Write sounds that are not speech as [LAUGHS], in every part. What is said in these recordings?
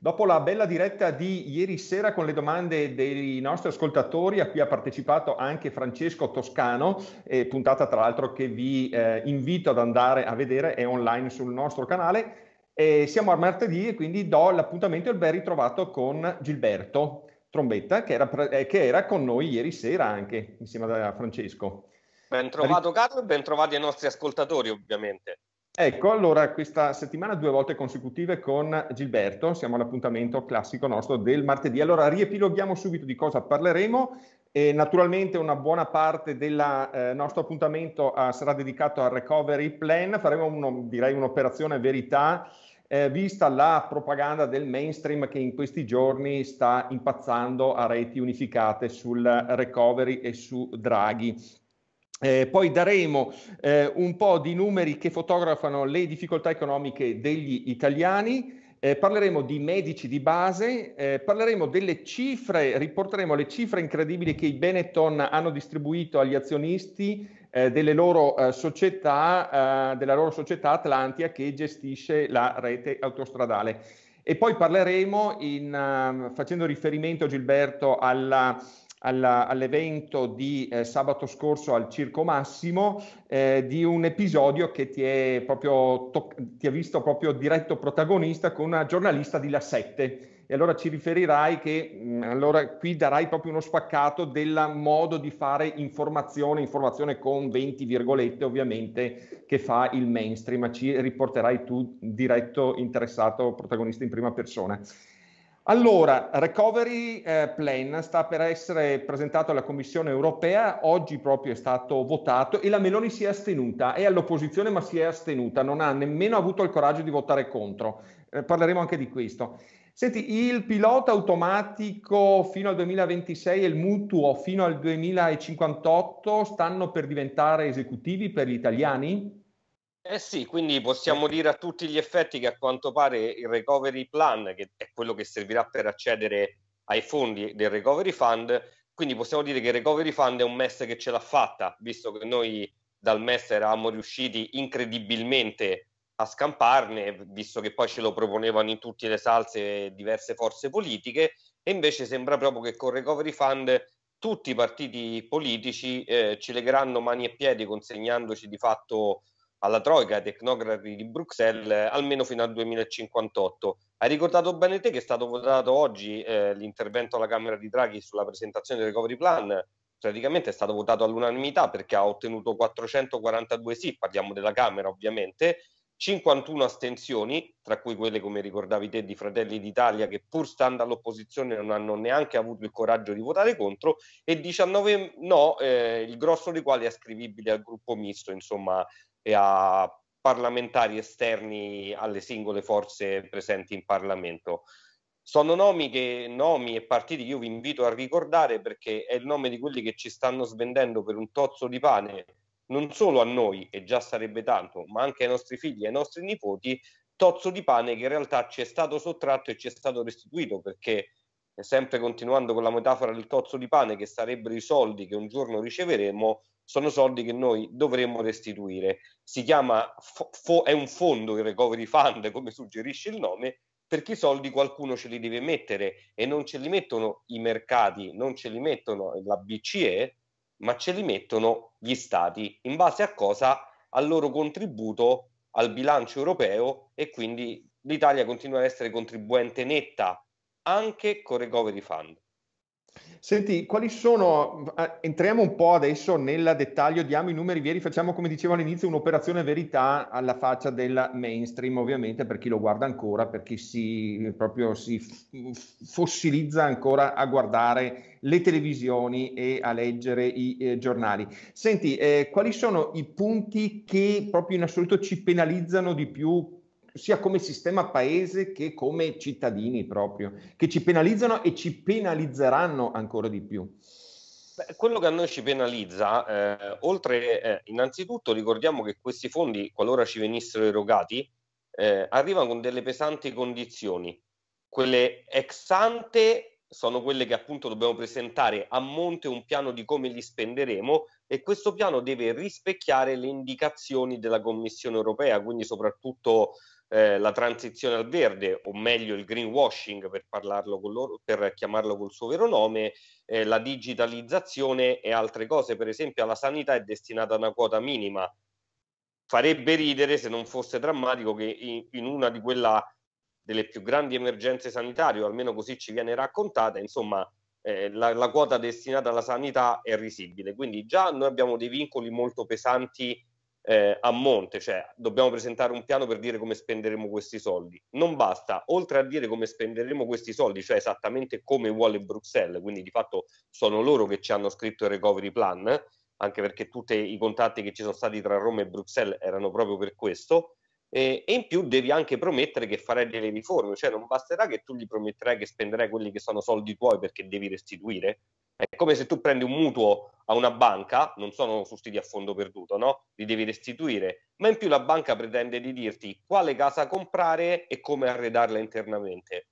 Dopo la bella diretta di ieri sera con le domande dei nostri ascoltatori, a cui ha partecipato anche Francesco Toscano, eh, puntata tra l'altro che vi eh, invito ad andare a vedere, è online sul nostro canale, eh, siamo a martedì e quindi do l'appuntamento e il ben ritrovato con Gilberto Trombetta, che era, eh, che era con noi ieri sera anche, insieme a Francesco. Ben trovato Carlo e ben trovati ai nostri ascoltatori ovviamente. Ecco, allora questa settimana due volte consecutive con Gilberto, siamo all'appuntamento classico nostro del martedì. Allora riepiloghiamo subito di cosa parleremo. E naturalmente una buona parte del eh, nostro appuntamento uh, sarà dedicato al recovery plan, faremo uno, direi un'operazione verità eh, vista la propaganda del mainstream che in questi giorni sta impazzando a reti unificate sul recovery e su Draghi. Eh, poi daremo eh, un po' di numeri che fotografano le difficoltà economiche degli italiani. Eh, parleremo di medici di base, eh, parleremo delle cifre, riporteremo le cifre incredibili che i Benetton hanno distribuito agli azionisti eh, delle loro, eh, società, della loro società Atlantia che gestisce la rete autostradale. E poi parleremo, in, uh, facendo riferimento Gilberto alla alla, all'evento di eh, sabato scorso al Circo Massimo eh, di un episodio che ti, è proprio to- ti ha visto proprio diretto protagonista con una giornalista di La 7 e allora ci riferirai che mh, mm, allora qui darai proprio uno spaccato del modo di fare informazione, informazione con 20 virgolette ovviamente che fa il mainstream, ci riporterai tu diretto interessato protagonista in prima persona. Allora, Recovery eh, Plan sta per essere presentato alla Commissione europea, oggi proprio è stato votato e la Meloni si è astenuta, è all'opposizione ma si è astenuta, non ha nemmeno avuto il coraggio di votare contro. Eh, parleremo anche di questo. Senti, il pilota automatico fino al 2026 e il mutuo fino al 2058 stanno per diventare esecutivi per gli italiani? Eh sì, quindi possiamo dire a tutti gli effetti che a quanto pare il recovery plan, che è quello che servirà per accedere ai fondi del recovery fund, quindi possiamo dire che il recovery fund è un MES che ce l'ha fatta, visto che noi dal MES eravamo riusciti incredibilmente a scamparne, visto che poi ce lo proponevano in tutte le salse diverse forze politiche, e invece sembra proprio che con il recovery fund tutti i partiti politici eh, ci legheranno mani e piedi consegnandoci di fatto alla Troica tecnocrati di Bruxelles almeno fino al 2058. Hai ricordato bene te che è stato votato oggi eh, l'intervento alla Camera di Draghi sulla presentazione del recovery plan, praticamente è stato votato all'unanimità perché ha ottenuto 442 sì, parliamo della Camera ovviamente, 51 astensioni, tra cui quelle come ricordavi te di Fratelli d'Italia che pur stando all'opposizione non hanno neanche avuto il coraggio di votare contro e 19 no, eh, il grosso dei quali è ascrivibile al gruppo misto, insomma e a parlamentari esterni alle singole forze presenti in Parlamento. Sono nomi, che, nomi e partiti che io vi invito a ricordare perché è il nome di quelli che ci stanno svendendo per un tozzo di pane, non solo a noi, e già sarebbe tanto, ma anche ai nostri figli e ai nostri nipoti, tozzo di pane che in realtà ci è stato sottratto e ci è stato restituito perché sempre continuando con la metafora del tozzo di pane che sarebbero i soldi che un giorno riceveremo sono soldi che noi dovremmo restituire. Si chiama, fo- è un fondo il recovery fund, [LAUGHS] come suggerisce il nome, perché i soldi qualcuno ce li deve mettere e non ce li mettono i mercati, non ce li mettono la BCE, ma ce li mettono gli stati. In base a cosa? Al loro contributo al bilancio europeo e quindi l'Italia continua ad essere contribuente netta anche con recovery fund. Senti, quali sono, entriamo un po' adesso nel dettaglio, diamo i numeri veri, facciamo come dicevo all'inizio un'operazione verità alla faccia del mainstream, ovviamente per chi lo guarda ancora, per chi si, proprio si fossilizza ancora a guardare le televisioni e a leggere i eh, giornali. Senti, eh, quali sono i punti che proprio in assoluto ci penalizzano di più sia come sistema paese che come cittadini proprio, che ci penalizzano e ci penalizzeranno ancora di più. Beh, quello che a noi ci penalizza, eh, oltre eh, innanzitutto ricordiamo che questi fondi, qualora ci venissero erogati, eh, arrivano con delle pesanti condizioni. Quelle ex ante sono quelle che appunto dobbiamo presentare a monte un piano di come li spenderemo e questo piano deve rispecchiare le indicazioni della Commissione europea, quindi soprattutto eh, la transizione al verde, o meglio il greenwashing per, parlarlo con loro, per chiamarlo col suo vero nome, eh, la digitalizzazione e altre cose. Per esempio alla sanità è destinata una quota minima. Farebbe ridere se non fosse drammatico che in, in una di quella delle più grandi emergenze sanitarie, o almeno così ci viene raccontata, insomma, eh, la, la, quota destinata alla sanità è risibile. Quindi già noi abbiamo dei vincoli molto pesanti eh, a monte, cioè dobbiamo presentare un piano per dire come spenderemo questi soldi. Non basta, oltre a dire come spenderemo questi soldi, cioè esattamente come vuole Bruxelles, quindi di fatto sono loro che ci hanno scritto il recovery plan, anche perché tutti i contatti che ci sono stati tra Roma e Bruxelles erano proprio per questo. E, in più devi anche promettere che farai delle riforme, cioè non basterà che tu gli prometterai che spenderai quelli che sono soldi tuoi perché devi restituire, è come se tu prendi un mutuo a una banca, non sono sussidi a fondo perduto, no? Li devi restituire, ma in più la banca pretende di dirti quale casa comprare e come arredarla internamente.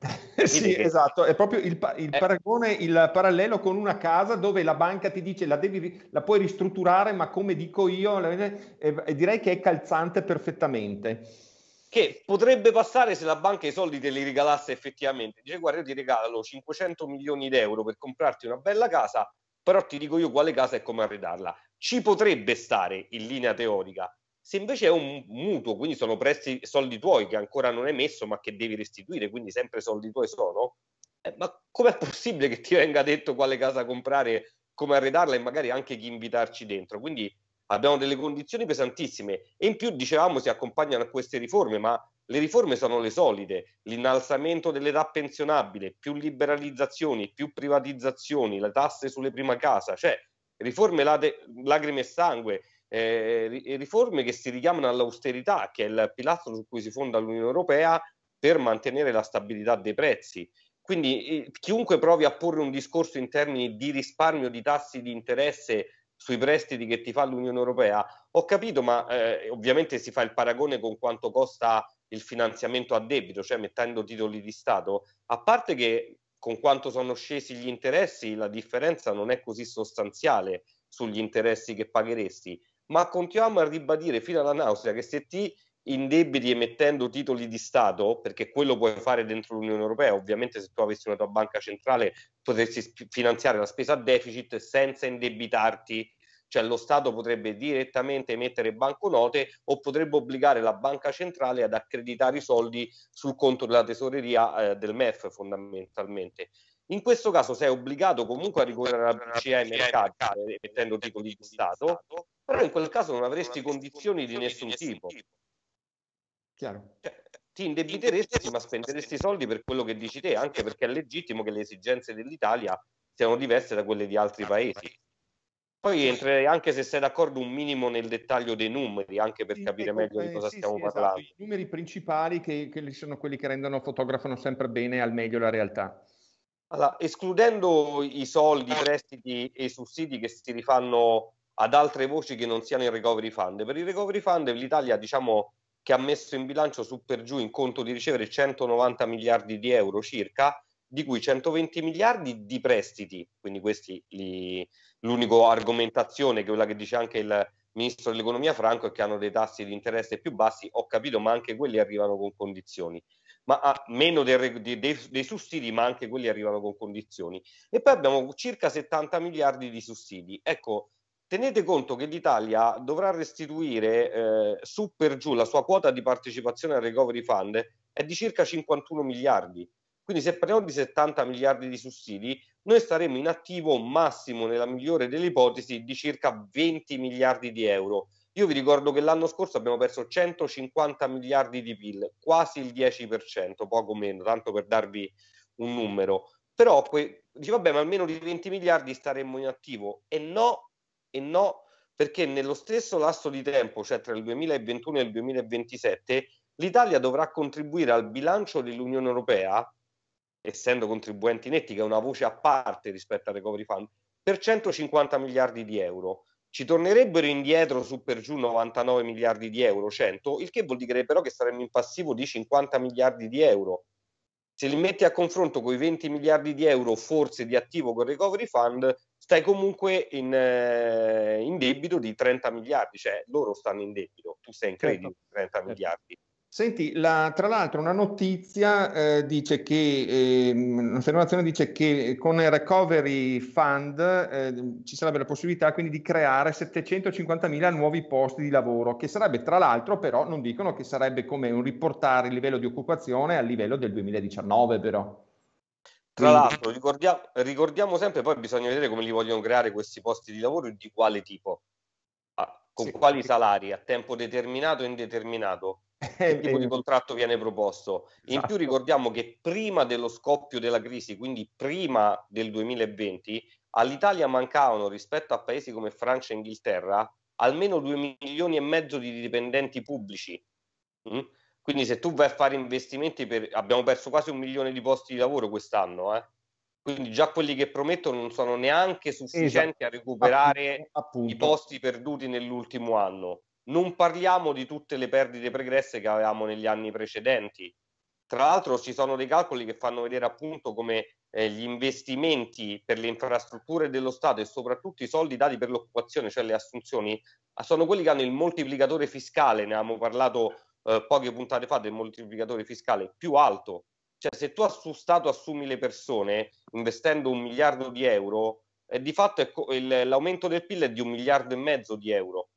[LAUGHS] sì, che... esatto, è proprio il, il eh. paragone, il parallelo con una casa dove la banca ti dice la, devi, la puoi ristrutturare, ma come dico io, e, e direi che è calzante perfettamente che potrebbe passare se la banca i soldi te li regalasse effettivamente. Dice guarda io ti regalo 500 milioni d'euro per comprarti una bella casa, però ti dico io quale casa e come arredarla. Ci potrebbe stare in linea teorica. Se invece è un mutuo, quindi sono prestiti soldi tuoi che ancora non hai messo ma che devi restituire, quindi sempre soldi tuoi sono, eh, ma com'è possibile che ti venga detto quale casa comprare, come arredarla e magari anche chi invitarci dentro? Quindi abbiamo delle condizioni pesantissime e in più dicevamo si accompagnano a queste riforme, ma le riforme sono le solite, l'innalzamento dell'età pensionabile, più liberalizzazioni, più privatizzazioni, le tasse sulle prima casa, cioè riforme lade, lacrime e sangue, eh, riforme che si richiamano all'austerità, che è il pilastro su cui si fonda l'Unione Europea per mantenere la stabilità dei prezzi. Quindi eh, chiunque provi a porre un discorso in termini di risparmio di tassi di interesse sui prestiti che ti fa l'Unione Europea, ho capito, ma eh, ovviamente si fa il paragone con quanto costa il finanziamento a debito, cioè mettendo titoli di Stato, a parte che con quanto sono scesi gli interessi la differenza non è così sostanziale sugli interessi che pagheresti, ma continuiamo a ribadire fino alla nausea che se ti indebiti emettendo titoli di Stato, perché quello puoi fare dentro l'Unione Europea, ovviamente se tu avessi una tua banca centrale potresti finanziare la spesa a deficit senza indebitarti, cioè lo Stato potrebbe direttamente emettere banconote o potrebbe obbligare la banca centrale ad accreditare i soldi sul conto della tesoreria eh, del MEF fondamentalmente. In questo caso sei obbligato comunque a ricorrere alla BCE ai mercati emettendo titoli di Stato, però in quel caso non avresti condizioni di nessun tipo. Chiaro. Cioè, ti indebiteresti ma spenderesti soldi per quello che dici te, anche perché è legittimo che le esigenze dell'Italia siano diverse da quelle di altri paesi. Poi entrerei anche se sei d'accordo un minimo nel dettaglio dei numeri, anche per sì, capire ecco, meglio di cosa sì, stiamo sì, esatto. parlando. Esatto. I numeri principali che, che, sono quelli che rendono, fotografano sempre bene al meglio la realtà. Allora, escludendo i soldi, i prestiti e i sussidi che si rifanno ad altre voci che non siano il recovery fund, per il recovery fund l'Italia diciamo che ha messo in bilancio su per giù in conto di ricevere 190 miliardi di euro circa, di cui 120 miliardi di prestiti, quindi questi li, l'unica argomentazione, che quella che dice anche il ministro dell'economia Franco, è che hanno dei tassi di interesse più bassi, ho capito, ma anche quelli arrivano con condizioni, ma a meno dei, dei, dei sussidi, ma anche quelli arrivano con condizioni. E poi abbiamo circa 70 miliardi di sussidi. Ecco, tenete conto che l'Italia dovrà restituire eh, su per giù la sua quota di partecipazione al recovery fund è di circa 51 miliardi. Quindi se parliamo di 70 miliardi di sussidi, noi staremo in attivo massimo, nella migliore delle ipotesi, di circa 20 miliardi di euro. Io vi ricordo che l'anno scorso abbiamo perso 150 miliardi di PIL, quasi il 10%, poco meno, tanto per darvi un numero. Però dice, vabbè, ma almeno di 20 miliardi staremmo in attivo. E no, e no, perché nello stesso lasso di tempo, cioè tra il 2021 e il 2027, l'Italia dovrà contribuire al bilancio dell'Unione Europea, essendo contribuenti netti, che è una voce a parte rispetto al Recovery Fund, per 150 miliardi di euro. Ci tornerebbero indietro su per giù 99 miliardi di euro, 100, il che vuol dire però che saremmo in passivo di 50 miliardi di euro. Se li metti a confronto con i 20 miliardi di euro forse di attivo con il Recovery Fund, stai comunque in, eh, in, debito di 30 miliardi, cioè loro stanno in debito, tu sei in credito certo. di 30 certo. miliardi. Senti, la, tra l'altro una notizia eh, dice che, eh, un'affermazione dice che con il Recovery Fund eh, ci sarebbe la possibilità quindi di creare 750.000 nuovi posti di lavoro, che sarebbe tra l'altro però, non dicono che sarebbe come un riportare il livello di occupazione al livello del 2019 però. Tra l'altro ricordiamo, ricordiamo sempre, poi bisogna vedere come li vogliono creare questi posti di lavoro e di quale tipo, con sì. quali salari, a tempo determinato e indeterminato che tipo di contratto viene proposto. In più esatto. ricordiamo che prima dello scoppio della crisi, quindi prima del 2020, all'Italia mancavano rispetto a paesi come Francia e Inghilterra almeno 2 milioni e mezzo di dipendenti pubblici. Mm? Quindi se tu vai a fare investimenti, per... abbiamo perso quasi un milione di posti di lavoro quest'anno, eh? quindi già quelli che promettono non sono neanche sufficienti esatto. a recuperare appunto. i posti perduti nell'ultimo anno. Non parliamo di tutte le perdite pregresse che avevamo negli anni precedenti. Tra l'altro ci sono dei calcoli che fanno vedere appunto come eh, gli investimenti per le infrastrutture dello Stato e soprattutto i soldi dati per l'occupazione, cioè le assunzioni, sono quelli che hanno il moltiplicatore fiscale, ne abbiamo parlato eh, poche puntate fa del moltiplicatore fiscale più alto. Cioè se tu su Stato assumi le persone investendo un miliardo di euro, eh, di fatto è, il, l'aumento del PIL è di un miliardo e mezzo di euro.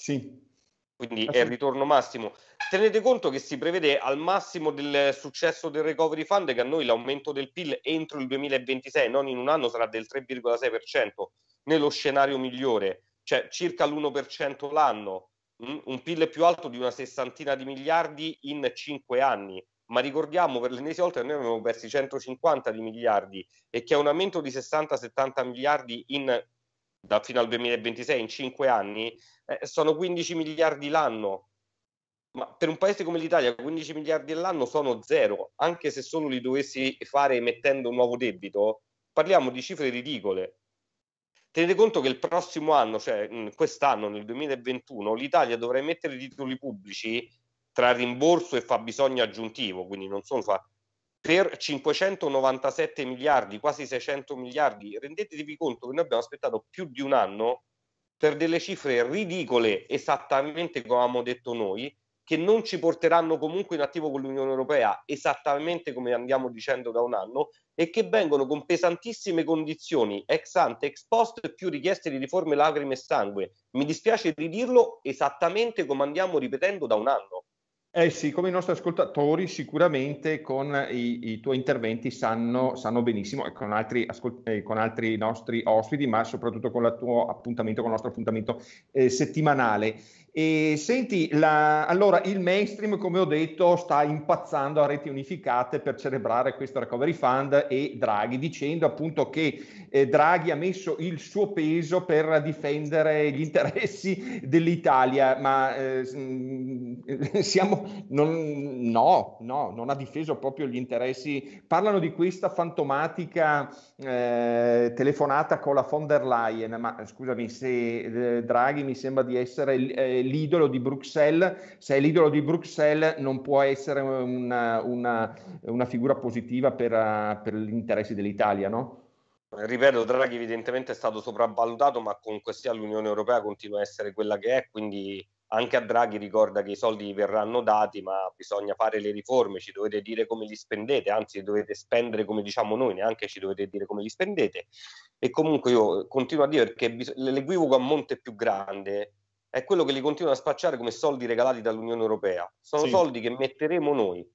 Sì. Quindi è il ritorno massimo. Tenete conto che si prevede al massimo del successo del recovery fund che a noi l'aumento del PIL entro il 2026, non in un anno, sarà del 3,6%, nello scenario migliore, cioè circa l'1% l'anno, mm? un PIL più alto di una sessantina di miliardi in cinque anni. Ma ricordiamo per l'ennesima volta che noi abbiamo persi 150 di miliardi e che un aumento di 60-70 miliardi in, da, fino al 2026 in cinque anni eh, sono 15 miliardi l'anno. Ma per un paese come l'Italia 15 miliardi all'anno sono zero, anche se solo li dovessi fare emettendo un nuovo debito, parliamo di cifre ridicole. Tenete conto che il prossimo anno, cioè quest'anno, nel 2021, l'Italia dovrà emettere titoli pubblici tra rimborso e fabbisogno aggiuntivo, quindi non solo fa, per 597 miliardi, quasi 600 miliardi. Rendetevi conto che noi abbiamo aspettato più di un anno per delle cifre ridicole, esattamente come avevamo detto noi, che non ci porteranno comunque in attivo con l'Unione Europea, esattamente come andiamo dicendo da un anno, e che vengono con pesantissime condizioni ex ante, ex post, più richieste di riforme, lacrime e sangue. Mi dispiace ridirlo esattamente come andiamo ripetendo da un anno. Eh sì, come i nostri ascoltatori sicuramente con i, i tuoi interventi sanno, sanno, benissimo e con altri, ascolt- eh, con altri, nostri ospiti, ma soprattutto con il tuo appuntamento, con il nostro appuntamento eh, settimanale. E senti, la, allora il mainstream, come ho detto, sta impazzando a reti unificate per celebrare questo recovery fund e Draghi, dicendo appunto che eh, Draghi ha messo il suo peso per difendere gli interessi dell'Italia, ma eh, [LAUGHS] siamo, non, no, no, non ha difeso proprio gli interessi. Parlano di questa fantomatica eh, telefonata con la von der Leyen, ma scusami, se eh, Draghi mi sembra di essere eh, l'idolo di Bruxelles, se è l'idolo di Bruxelles non può essere una, una, una figura positiva per, per gli interessi dell'Italia, no? Ripeto, Draghi evidentemente è stato sopravvalutato, ma comunque sia l'Unione Europea continua a essere quella che è, quindi anche a Draghi ricorda che i soldi verranno dati, ma bisogna fare le riforme, ci dovete dire come li spendete, anzi dovete spendere come diciamo noi, neanche ci dovete dire come li spendete. E comunque io continuo a dire perché l'equivoco a monte più grande è quello che li continuano a spacciare come soldi regalati dall'Unione Europea. Sono sì. soldi che metteremo noi.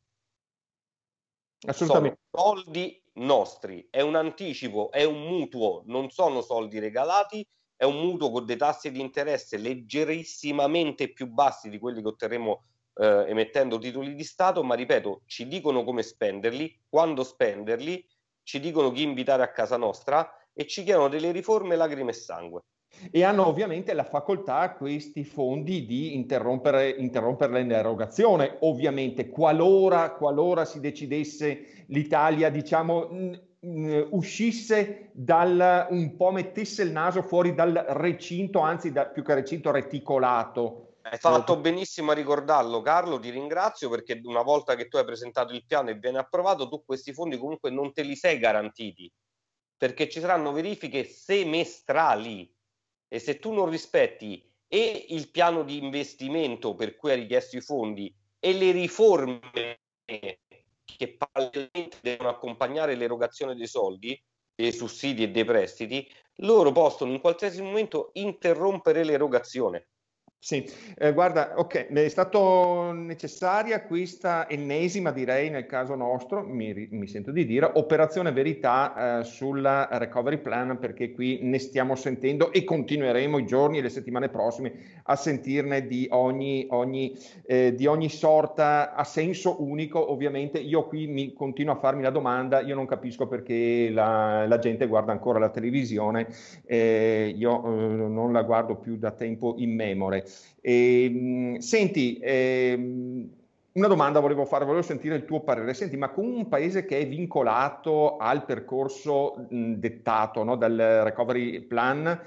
Assolutamente. Sono soldi nostri, è un anticipo, è un mutuo, non sono soldi regalati, è un mutuo con dei tassi di interesse leggerissimamente più bassi di quelli che otterremo eh, emettendo titoli di Stato, ma ripeto, ci dicono come spenderli, quando spenderli, ci dicono chi invitare a casa nostra e ci chiedono delle riforme lacrime e sangue e hanno ovviamente la facoltà questi fondi di interrompere, interrompere l'erogazione, ovviamente qualora, qualora si decidesse l'Italia, diciamo, mh, mh, uscisse dal, un po' mettesse il naso fuori dal recinto, anzi da, più che recinto reticolato. Hai fatto benissimo a ricordarlo Carlo, ti ringrazio perché una volta che tu hai presentato il piano e viene approvato, tu questi fondi comunque non te li sei garantiti, perché ci saranno verifiche semestrali e se tu non rispetti e il piano di investimento per cui hai richiesto i fondi e le riforme che parallelamente devono accompagnare l'erogazione dei soldi, dei sussidi e dei prestiti, loro possono in qualsiasi momento interrompere l'erogazione. Sì, eh, guarda, ok, è stato necessaria questa ennesima, direi nel caso nostro, mi, mi sento di dire, operazione verità eh, sulla recovery plan perché qui ne stiamo sentendo e continueremo i giorni e le settimane prossime a sentirne di ogni, ogni, eh, di ogni sorta a senso unico. Ovviamente io qui mi continuo a farmi la domanda, io non capisco perché la, la gente guarda ancora la televisione, eh, io eh, non la guardo più da tempo immemore. E, ehm, senti, ehm, una domanda volevo fare, volevo sentire il tuo parere. Senti, ma con un paese che è vincolato al percorso mh, dettato no, dal recovery plan,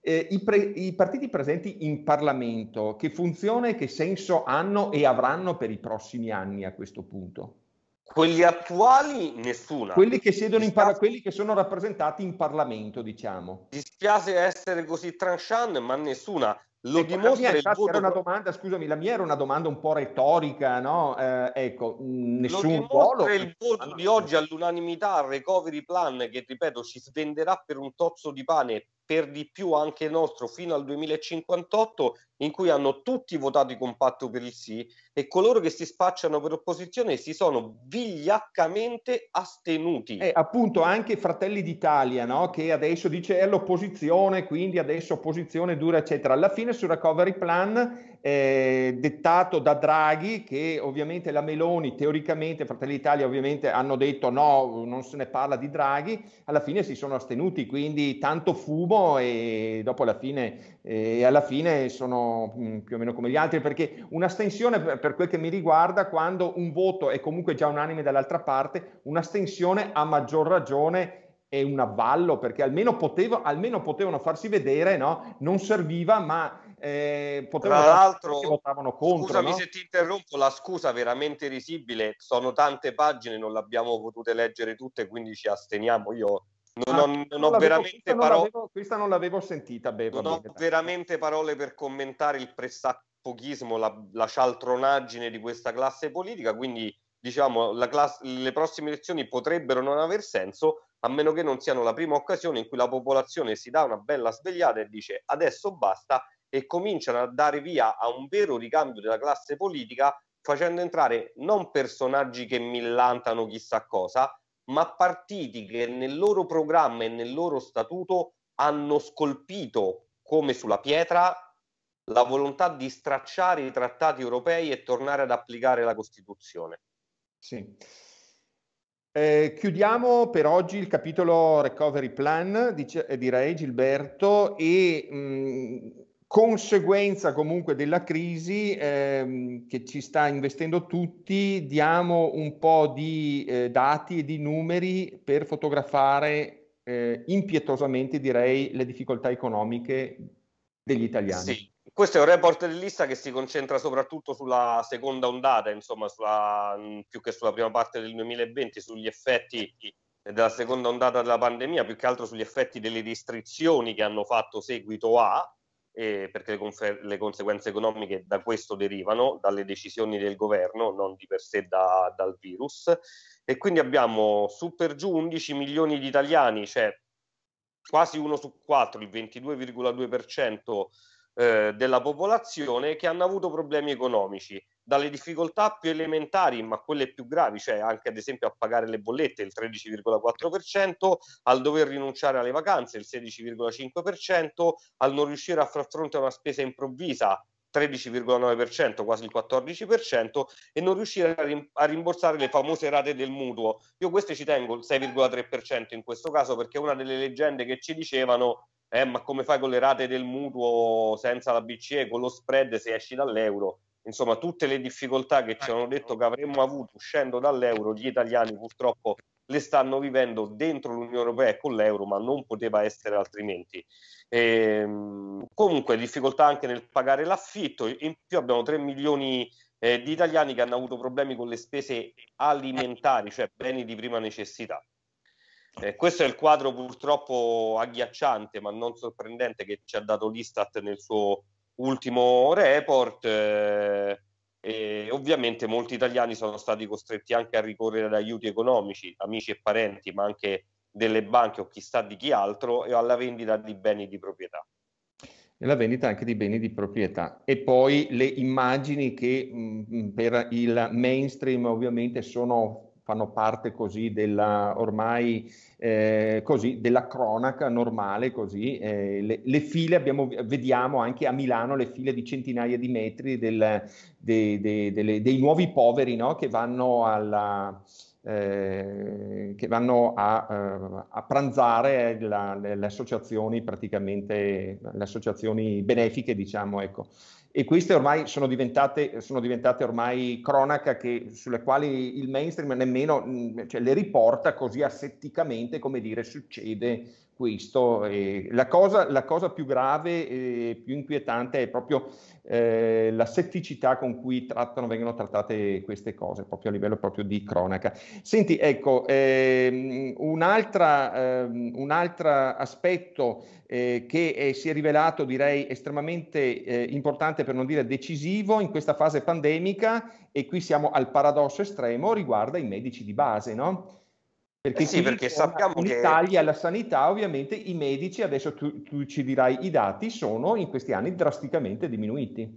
eh, i, pre- i, partiti presenti in Parlamento, che funzione e che senso hanno e avranno per i prossimi anni a questo punto? Quelli attuali, nessuna. Quelli che siedono in par- quelli che sono rappresentati in Parlamento, diciamo. Dispiace essere così tranchant, ma nessuna. Lo ecco, dimostra mia, il voto... era una domanda, scusami, la mia era una domanda un po' retorica, no? Eh, ecco, nessun ruolo. il voto di oggi all'unanimità al recovery plan che, ripeto, ci svenderà per un tozzo di pane per di più anche il nostro fino al 2058 in cui hanno tutti votato i compatto per il sì e coloro che si spacciano per opposizione si sono vigliaccamente astenuti. Eh, appunto anche Fratelli d'Italia no? che adesso dice è l'opposizione quindi adesso opposizione dura eccetera. Alla fine sul recovery plan eh, dettato da Draghi che ovviamente la Meloni teoricamente Fratelli d'Italia ovviamente hanno detto no non se ne parla di Draghi alla fine si sono astenuti quindi tanto fumo e dopo alla fine, eh, alla fine sono mh, mm, più o meno come gli altri perché un'astensione per, per quel che mi riguarda quando un voto è comunque già unanime dall'altra parte un'astensione a maggior ragione è un avvallo perché almeno, potevo, almeno potevano farsi vedere, no? non serviva, ma eh, potevano Tra l'altro, votavano contro. Scusami no? se ti interrompo, la scusa veramente risibile, sono tante pagine, non le abbiamo potute leggere tutte, quindi ci asteniamo. Io non, ah, ho, non, non ho veramente parole. Questa non l'avevo sentita, Bevo. Non ho veramente parole per commentare il pressapochismo, la, la cialtronaggine di questa classe politica, quindi diciamo classe, le prossime elezioni potrebbero non aver senso a meno che non siano la prima occasione in cui la popolazione si dà una bella svegliata e dice adesso basta e cominciano a dare via a un vero ricambio della classe politica facendo entrare non personaggi che millantano chissà cosa, ma partiti che nel loro programma e nel loro statuto hanno scolpito come sulla pietra la volontà di stracciare i trattati europei e tornare ad applicare la Costituzione. Sì. Eh, chiudiamo per oggi il capitolo Recovery Plan, dice, direi Gilberto, e mh, conseguenza comunque della crisi ehm, che ci sta investendo tutti, diamo un po' di eh, dati e di numeri per fotografare eh, impietosamente, direi, le difficoltà economiche degli italiani. Sì. Questo è un report dell'Ista che si concentra soprattutto sulla seconda ondata, insomma, sulla, più che sulla prima parte del 2020, sugli effetti della seconda ondata della pandemia, più che altro sugli effetti delle restrizioni che hanno fatto seguito a, eh, perché le, confer- le, conseguenze economiche da questo derivano, dalle decisioni del governo, non di per sé da, dal virus. E quindi abbiamo su per giù 11 milioni di italiani, cioè quasi uno su quattro, il 22,2% eh, della popolazione, che hanno avuto problemi economici dalle difficoltà più elementari, ma quelle più gravi, cioè anche ad esempio a pagare le bollette il 13,4%, al dover rinunciare alle vacanze il 16,5%, al non riuscire a far fronte a una spesa improvvisa 13,9%, quasi il 14%, e non riuscire a, rimborsare le famose rate del mutuo. Io queste ci tengo il 6,3% in questo caso perché una delle leggende che ci dicevano eh, ma come fai con le rate del mutuo senza la BCE, con lo spread se esci dall'euro? Insomma tutte le difficoltà che ci hanno detto che avremmo avuto uscendo dall'euro, gli italiani purtroppo le stanno vivendo dentro l'Unione Europea e con l'euro, ma non poteva essere altrimenti. E, ehm, comunque difficoltà anche nel pagare l'affitto, in più abbiamo 3 milioni eh, di italiani che hanno avuto problemi con le spese alimentari, cioè beni di prima necessità. Eh, questo è il quadro purtroppo agghiacciante, ma non sorprendente che ci ha dato l'Istat nel suo ultimo report. Eh, E ovviamente molti italiani sono stati costretti anche a ricorrere ad aiuti economici, amici e parenti, ma anche delle banche o chissà di chi altro, e alla vendita di beni di proprietà e la vendita anche di beni di proprietà. E poi le immagini che mh, per il mainstream ovviamente sono, fanno parte così della ormai eh, così, della cronaca normale, così. Eh, le, le, file abbiamo, vediamo anche a Milano le file di centinaia di metri del, de, de, de, dei nuovi poveri no? che vanno alla eh, che vanno a, eh, a pranzare la, le, le, associazioni praticamente, le associazioni benefiche, diciamo, ecco. E queste ormai sono diventate, sono diventate ormai cronaca che, sulle quali il mainstream nemmeno cioè, le riporta così asetticamente come dire succede questo. E la, cosa, la cosa più grave e più inquietante è proprio eh, la setticità con cui trattano, vengono trattate queste cose, proprio a livello proprio di cronaca. Senti, ecco, ehm, un'altra, ehm, un altro aspetto eh, che eh, si è rivelato, direi, estremamente eh, importante, per non dire decisivo, in questa fase pandemica, e qui siamo al paradosso estremo, riguarda i medici di base, no? Perché, eh sì, perché sappiamo in che... Italia la sanità, ovviamente, i medici, adesso tu, tu, ci dirai i dati, sono in questi anni drasticamente diminuiti.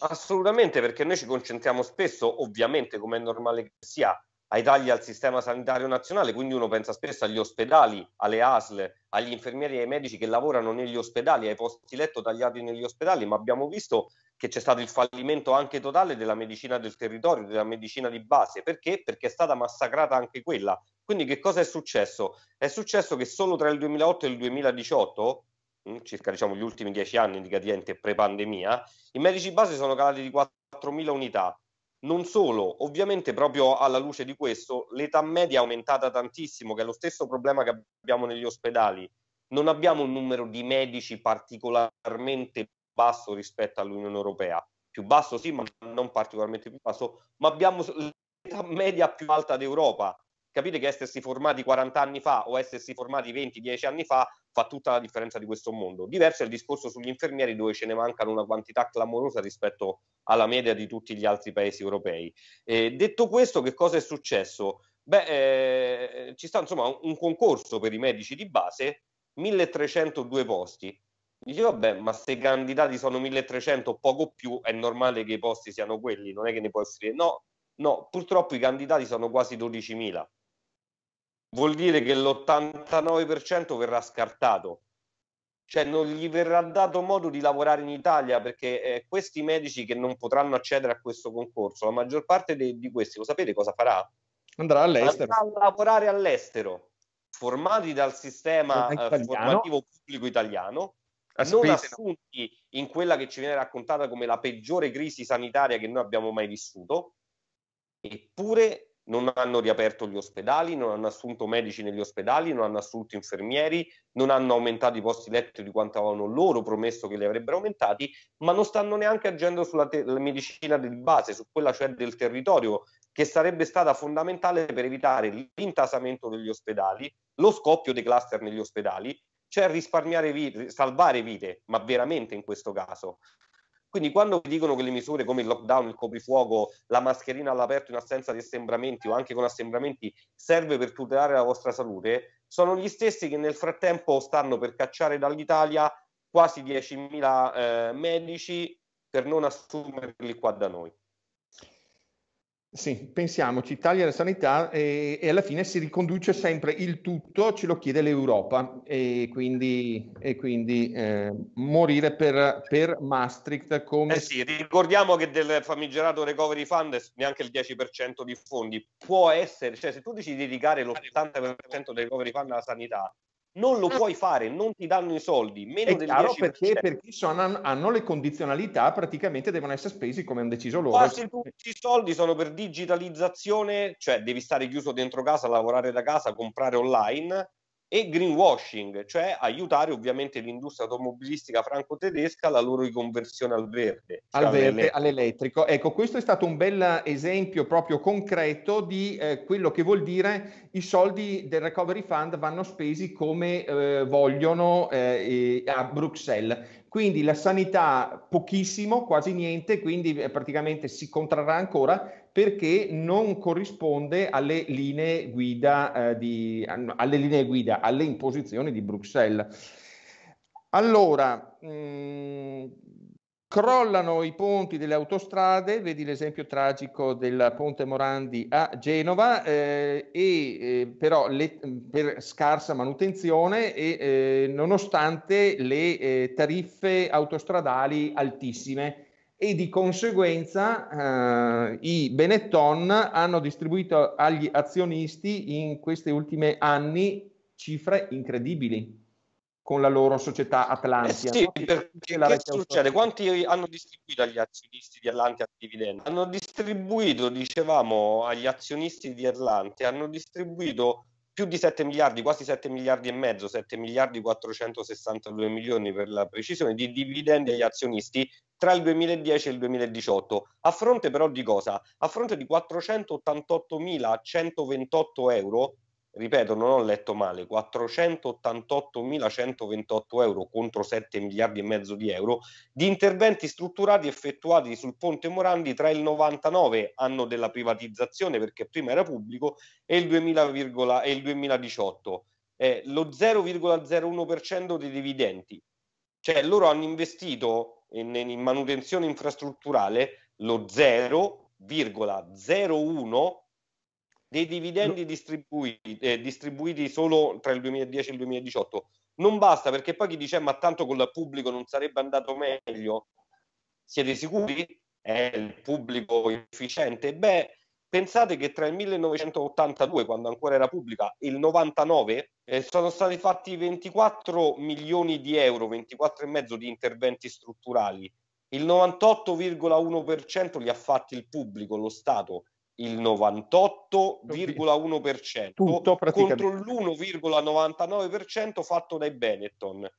Assolutamente, perché noi ci concentriamo spesso, ovviamente, come è normale che sia, ai tagli al sistema sanitario nazionale, quindi uno pensa spesso agli ospedali, alle ASL, agli infermieri e ai medici che lavorano negli ospedali, ai posti letto tagliati negli ospedali, ma abbiamo visto che c'è stato il fallimento anche totale della medicina del territorio, della medicina di base. Perché? Perché è stata massacrata anche quella. Quindi che cosa è successo? È successo che solo tra il 2008 e il 2018, mm, circa diciamo gli ultimi dieci anni indicativamente pre-pandemia, i medici base sono calati di 4.000 unità. Non solo, ovviamente proprio alla luce di questo, l'età media è aumentata tantissimo, che è lo stesso problema che abbiamo negli ospedali. Non abbiamo un numero di medici particolarmente basso rispetto all'Unione Europea. Più basso sì, ma non particolarmente più basso, ma abbiamo l'età media più alta d'Europa. Capite che essersi formati 40 anni fa o essersi formati 20-10 anni fa fa tutta la differenza di questo mondo. Diverso è il discorso sugli infermieri dove ce ne mancano una quantità clamorosa rispetto alla media di tutti gli altri paesi europei. Eh, detto questo, che cosa è successo? Beh, eh, ci sta insomma un, un concorso per i medici di base, 1302 posti Dice, vabbè, ma se i candidati sono 1300 o poco più, è normale che i posti siano quelli, non è che ne può essere... No, no, purtroppo i candidati sono quasi 12.000. Vuol dire che l'89% verrà scartato. Cioè non gli verrà dato modo di lavorare in Italia perché eh, questi medici che non potranno accedere a questo concorso, la maggior parte de- di questi, lo sapete cosa farà? Andrà all'estero. Andrà a lavorare all'estero, formati dal sistema eh, formativo pubblico italiano, non assunti in quella che ci viene raccontata come la peggiore crisi sanitaria che noi abbiamo mai vissuto, eppure non hanno riaperto gli ospedali, non hanno assunto medici negli ospedali, non hanno assunto infermieri, non hanno aumentato i posti letto di quanto avevano loro promesso che li avrebbero aumentati, ma non stanno neanche agendo sulla te- medicina di base, su quella cioè del territorio, che sarebbe stata fondamentale per evitare l'intasamento degli ospedali, lo scoppio dei cluster negli ospedali cioè risparmiare vite, salvare vite, ma veramente in questo caso. Quindi quando dicono che le misure come il lockdown, il coprifuoco, la mascherina all'aperto in assenza di assembramenti o anche con assembramenti serve per tutelare la vostra salute, sono gli stessi che nel frattempo stanno per cacciare dall'Italia quasi 10.000 eh, medici per non assumerli qua da noi. Sì, pensiamoci, taglia la sanità e, e, alla fine si riconduce sempre il tutto, ce lo chiede l'Europa e quindi, e quindi eh, morire per, per, Maastricht come... Eh sì, ricordiamo che del famigerato Recovery Fund neanche il 10% di fondi può essere, cioè se tu decidi di dedicare l'80% del Recovery Fund alla sanità, non lo puoi fare, non ti danno i soldi, meno è del chiaro 10%. perché, perché sono, hanno le condizionalità, praticamente devono essere spesi come hanno deciso loro. Quasi tutti i soldi sono per digitalizzazione, cioè devi stare chiuso dentro casa, lavorare da casa, comprare online e greenwashing, cioè aiutare ovviamente l'industria automobilistica franco-tedesca alla loro riconversione al verde. Al cioè verde, all'elettrico. Ecco, questo è stato un bel esempio proprio concreto di eh, quello che vuol dire i soldi del Recovery Fund vanno spesi come eh, vogliono eh, a Bruxelles. Quindi la sanità pochissimo, quasi niente, quindi eh, praticamente si contrarrà ancora perché non corrisponde alle linee guida, eh, di, alle, linee guida alle imposizioni di Bruxelles. Allora, mh, mm, crollano i ponti delle autostrade, vedi l'esempio tragico del ponte Morandi a Genova, eh, e, eh, però le, per scarsa manutenzione e eh, nonostante le eh, tariffe autostradali altissime e di conseguenza eh, i Benetton hanno distribuito agli azionisti in questi ultimi anni cifre incredibili con la loro società Atlantia. Eh sì, perché che succede? Quanti hanno distribuito agli azionisti di Atlantia dividendi? Hanno distribuito, dicevamo, agli azionisti di Atlantia, hanno distribuito più di 7 miliardi, quasi 7 miliardi e mezzo, 7 miliardi 462 milioni per la precisione, di dividendi agli azionisti tra il 2010 e il 2018. A fronte però di cosa? A fronte di 488.128 euro ripeto, non ho letto male, 488.128 euro contro 7 miliardi e mezzo di euro di interventi strutturati effettuati sul Ponte Morandi tra il 99, anno della privatizzazione perché prima era pubblico, e il, 2000, e il 2018. Eh, lo 0,01% dei dividendi. Cioè loro hanno investito in, in manutenzione infrastrutturale lo 0,01% dei dividendi distribuiti, eh, distribuiti solo tra il 2010 e il 2018. Non basta perché poi chi dice ma tanto con il pubblico non sarebbe andato meglio. Siete sicuri? È il pubblico efficiente? Beh, pensate che tra il 1982, quando ancora era pubblica, e il 99 eh, sono stati fatti 24 milioni di euro, 24 e mezzo di interventi strutturali. Il 98,1% li ha fatti il pubblico, lo Stato il 98,1% Tutto contro l'1,99% fatto dai Benetton.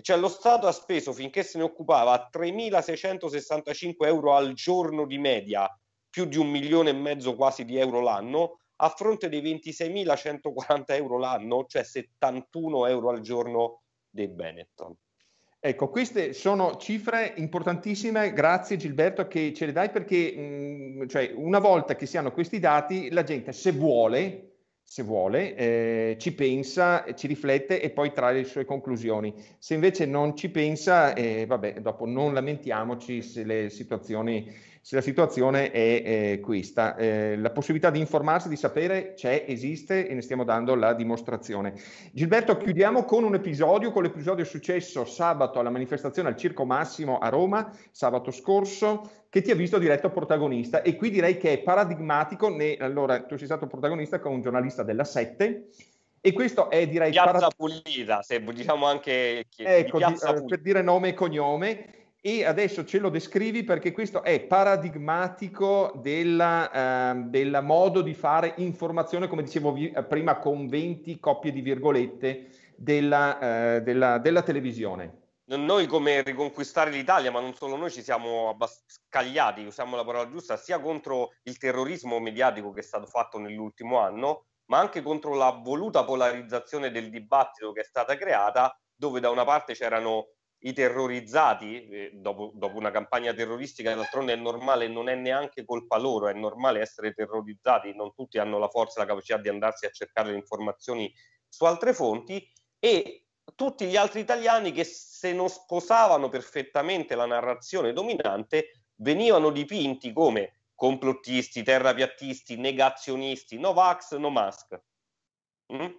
Cioè lo Stato ha speso finché se ne occupava 3.665 euro al giorno di media, più di un milione e mezzo quasi di euro l'anno, a fronte dei 26.140 euro l'anno, cioè 71 euro al giorno dei Benetton. Ecco, queste sono cifre importantissime, grazie Gilberto che ce le dai perché mh, mm, cioè, una volta che si hanno questi dati la gente se vuole, se vuole eh, ci pensa, ci riflette e poi trae le sue conclusioni. Se invece non ci pensa, eh, vabbè, dopo non lamentiamoci se le situazioni se la situazione è eh, questa. Eh, la possibilità di informarsi, di sapere c'è, esiste e ne stiamo dando la dimostrazione. Gilberto, chiudiamo con un episodio, con l'episodio successo sabato alla manifestazione al Circo Massimo a Roma, sabato scorso, che ti ha visto diretto protagonista e qui direi che è paradigmatico, ne, allora tu sei stato protagonista con un giornalista della 7 e questo è direi Piazza parad- Pulita, se diciamo anche ecco, di, eh, per dire nome e cognome e adesso ce lo descrivi perché questo è paradigmatico della, eh, del modo di fare informazione, come dicevo vi- prima, con 20 coppie di virgolette della, eh, della, della, televisione. Noi come riconquistare l'Italia, ma non solo noi, ci siamo abbast- scagliati, usiamo la parola giusta, sia contro il terrorismo mediatico che è stato fatto nell'ultimo anno, ma anche contro la voluta polarizzazione del dibattito che è stata creata, dove da una parte c'erano i terrorizzati eh, dopo, dopo, una campagna terroristica, d'altronde è normale, non è neanche colpa loro, è normale essere terrorizzati, non tutti hanno la forza la capacità di andarsi a cercare le informazioni su altre fonti e tutti gli altri italiani che se non sposavano perfettamente la narrazione dominante venivano dipinti come complottisti, terrapiattisti, negazionisti, no vax, no mask. Mm?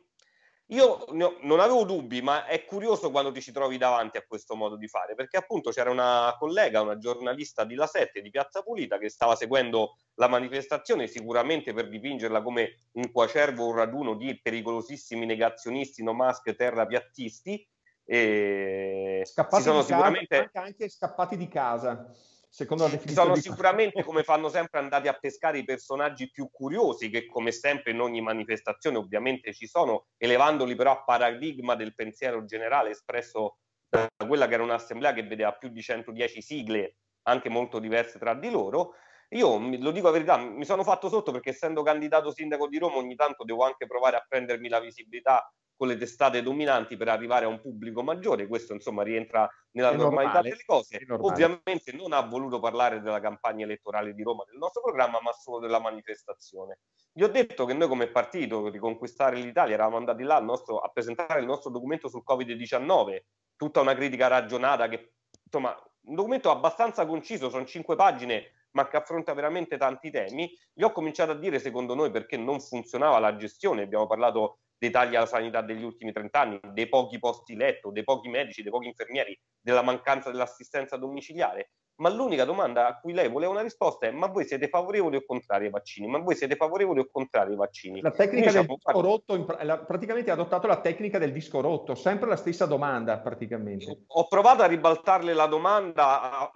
Io non avevo dubbi, ma è curioso quando ti ci trovi davanti a questo modo di fare, perché appunto c'era una collega, una giornalista di La Sette di Piazza Pulita che stava seguendo la manifestazione sicuramente per dipingerla come un quacervo, un raduno di pericolosissimi negazionisti, no mask, terrapiattisti. E scappati si sono sicuramente anche, anche scappati di casa secondo la definizione. Sono di... sicuramente, [LAUGHS] come fanno sempre, andati a pescare i personaggi più curiosi, che come sempre in ogni manifestazione ovviamente ci sono, elevandoli però a paradigma del pensiero generale espresso da quella che era un'assemblea che vedeva più di 110 sigle, anche molto diverse tra di loro. Io lo dico la verità, mi sono fatto sotto perché essendo candidato sindaco di Roma ogni tanto devo anche provare a prendermi la visibilità con le testate dominanti per arrivare a un pubblico maggiore, questo insomma rientra nella è normalità normale, delle cose. Ovviamente non ha voluto parlare della campagna elettorale di Roma del nostro programma, ma solo della manifestazione. Gli ho detto che noi come partito Riconquistare l'Italia eravamo andati là nostro, a presentare il nostro documento sul Covid-19, tutta una critica ragionata che insomma un documento abbastanza conciso, sono cinque pagine ma che affronta veramente tanti temi. Gli ho cominciato a dire, secondo noi, perché non funzionava la gestione. Abbiamo parlato dei tagli alla sanità degli ultimi 30 anni, dei pochi posti letto, dei pochi medici, dei pochi infermieri, della mancanza dell'assistenza domiciliare. Ma l'unica domanda a cui lei voleva una risposta è: ma voi siete favorevoli o contrari ai vaccini? Ma voi siete favorevoli o contrari ai vaccini? La tecnica del disco rotto, praticamente ha adottato la tecnica del disco rotto, sempre la stessa domanda praticamente. Ho provato a ribaltarle la domanda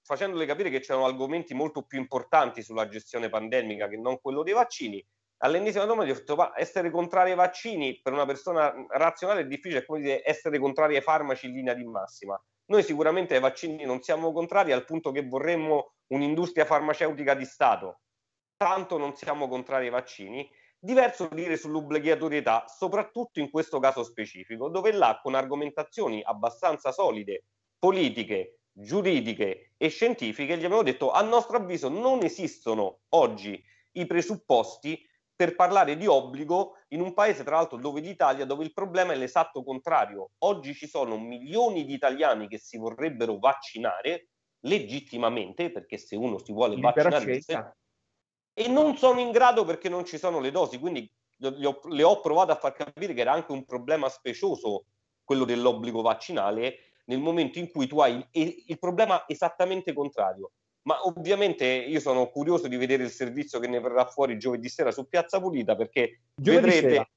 facendole capire che c'erano argomenti molto più importanti sulla gestione pandemica che non quello dei vaccini all'ennesima domanda ho detto, ma essere contrari ai vaccini per una persona razionale è difficile, è come dire essere contrari ai farmaci in linea di massima. Noi sicuramente ai vaccini non siamo contrari al punto che vorremmo un'industria farmaceutica di Stato, tanto non siamo contrari ai vaccini. Diverso dire sull'obbligatorietà, soprattutto in questo caso specifico, dove là con argomentazioni abbastanza solide, politiche, giuridiche e scientifiche, gli abbiamo detto a nostro avviso non esistono oggi i presupposti per parlare di obbligo in un paese, tra l'altro, dove l'Italia, dove il problema è l'esatto contrario. Oggi ci sono milioni di italiani che si vorrebbero vaccinare legittimamente, perché se uno si vuole vaccinare e non sono in grado perché non ci sono le dosi, quindi le ho, le ho provato a far capire che era anche un problema specioso quello dell'obbligo vaccinale nel momento in cui tu hai il, il problema esattamente contrario ma ovviamente io sono curioso di vedere il servizio che ne verrà fuori giovedì sera su Piazza Pulita perché giovedì vedrete sera.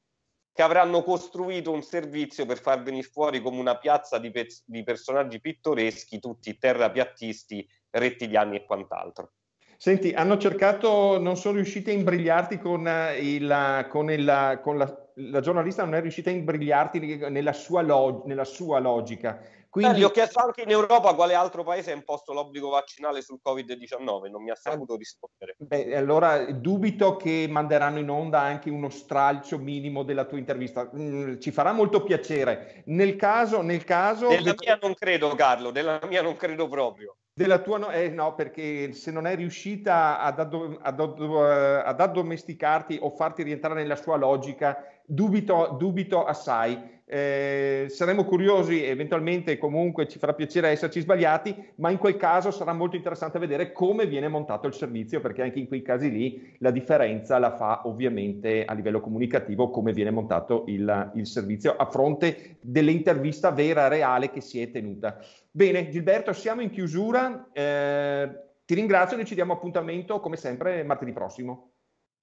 che avranno costruito un servizio per far venire fuori come una piazza di, pe- di personaggi pittoreschi, tutti terrapiattisti, rettiliani e quant'altro. Senti, hanno cercato, non sono riusciti a imbrigliarti con, il, con, il, con la, la, giornalista, non è riuscita a imbrigliarti nella sua, log, nella sua logica. Quindi... Eh, gli ho chiesto anche in Europa quale altro paese ha imposto l'obbligo vaccinale sul Covid-19, non mi ha saputo rispondere. Beh, allora dubito che manderanno in onda anche uno stralcio minimo della tua intervista. Mm, ci farà molto piacere. Nel caso... Nel caso della mia non credo, Carlo, della mia non credo proprio. Della tua no, eh, no, perché se non è riuscita ad, ad, ad, ad addomesticarti o farti rientrare nella sua logica, dubito, dubito assai. Eh, saremo curiosi, eventualmente comunque ci farà piacere esserci sbagliati, ma in quel caso sarà molto interessante vedere come viene montato il servizio, perché anche in quei casi lì la differenza la fa ovviamente a livello comunicativo come viene montato il, il servizio a fronte dell'intervista vera, reale che si è tenuta. Bene, Gilberto, siamo in chiusura. Eh, ti ringrazio, noi ci diamo appuntamento come sempre martedì prossimo.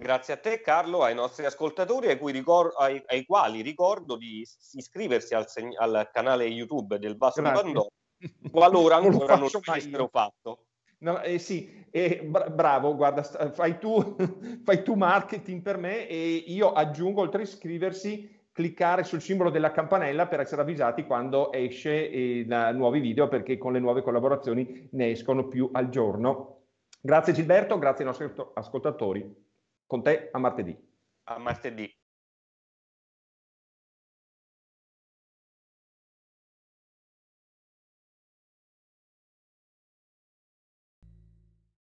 Grazie a te Carlo, ai nostri ascoltatori ai, ricor- ai, ai quali ricordo di iscriversi al, seg- al canale YouTube del Basso di Pandoro qualora [LAUGHS] ancora non l'avessero fatto. No, eh sì, eh, bra- bravo, guarda, fai tu, [LAUGHS] fai tu marketing per me e io aggiungo oltre a iscriversi cliccare sul simbolo della campanella per essere avvisati quando esce eh, nuovi video perché con le nuove collaborazioni ne escono più al giorno. Grazie Gilberto, grazie ai nostri ascoltatori. Con te a martedì. A martedì.